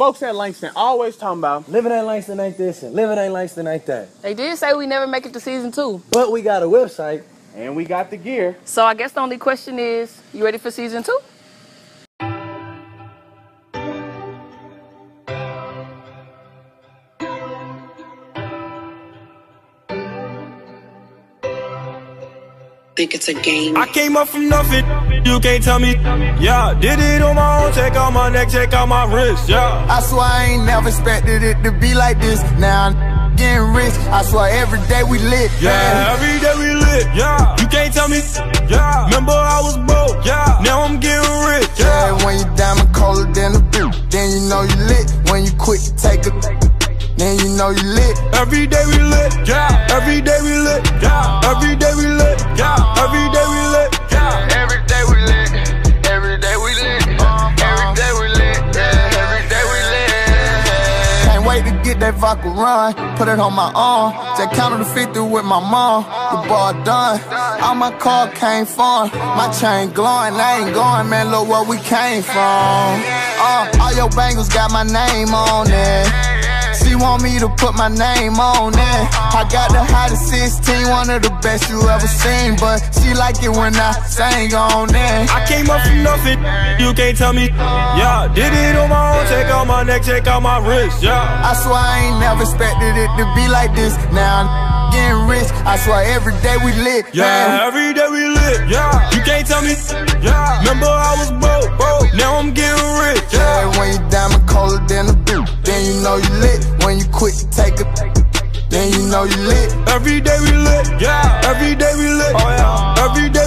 Folks at Langston always talking about living at Langston ain't this and living at Langston ain't that. They did say we never make it to season two. But we got a website. And we got the gear. So I guess the only question is, you ready for season two? Think it's a game. I came up from nothing, you can't tell me. Yeah, did it on my own, check out my neck, check out my wrist, yeah. I swear I ain't never expected it to be like this. Now I'm getting rich, I swear every day we lit. Yeah, man. every day we lit, yeah. You can't tell me, yeah. Remember I was broke, yeah. Now I'm getting rich, yeah. yeah when you diamond colder than a boot, then you know you lit. When you quit, take a then you know you lit. Every day we lit, yeah. Every day we lit, yeah. Every day we lit, yeah. Every day we lit, yeah. Every day we lit. Every day we lit. Every day we lit. Yeah. Every day we lit. Can't wait to get that vodka run. Put it on my arm. Just counted the 50 with my mom. The ball done. All my car came from. My chain glowing. I ain't going, man. Look where we came from. Uh, all your bangles got my name on it. She want me to put my name on it. I got the hottest 16, one of the best you ever seen. But she like it when I sing on it. I came up from nothing, you can't tell me. Yeah, did it on my own, check out my neck, check out my wrist, yeah. I swear I ain't never expected it to be like this. Now I'm getting rich, I swear every day we lit. Yeah, man. every day we lit, yeah. You can't tell me, yeah. Remember I was then you know you lit. When you quit, take a then you know you lit. Every day we lit, yeah. Every day we lit, oh yeah. Every day